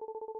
you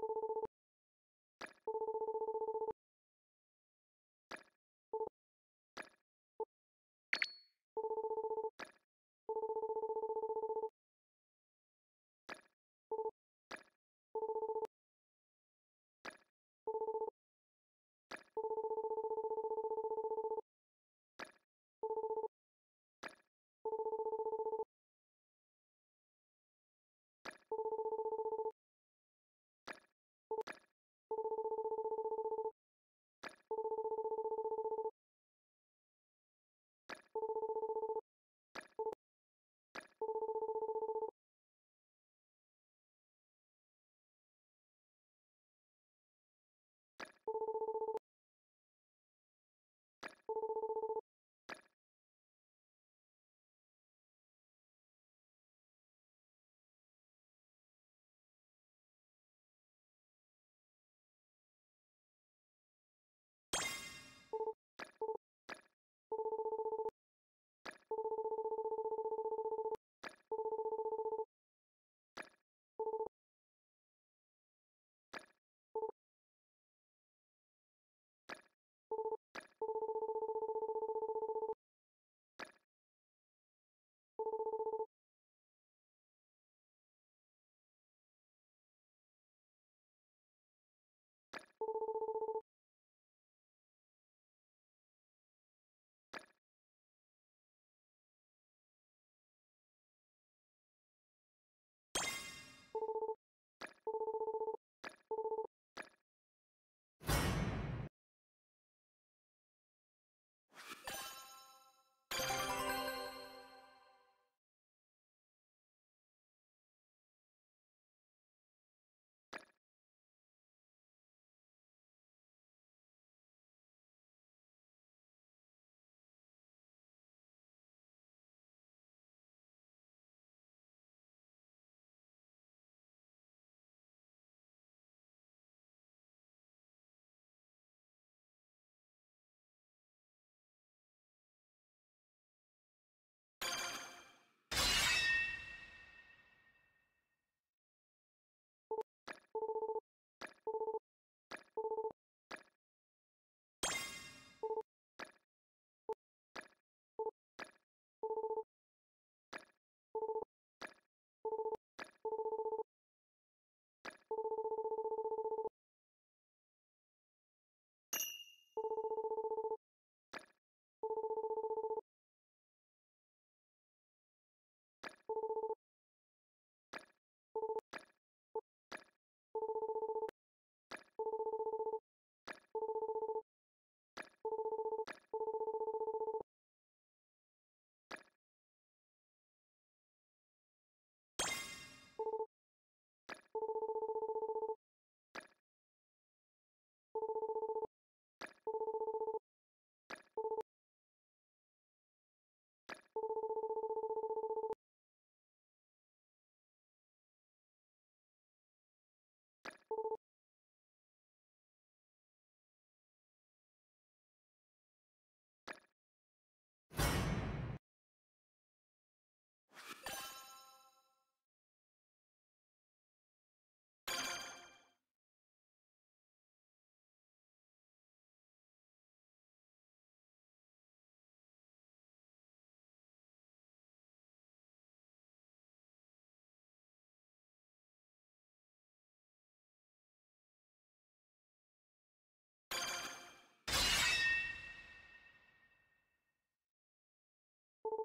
you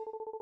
you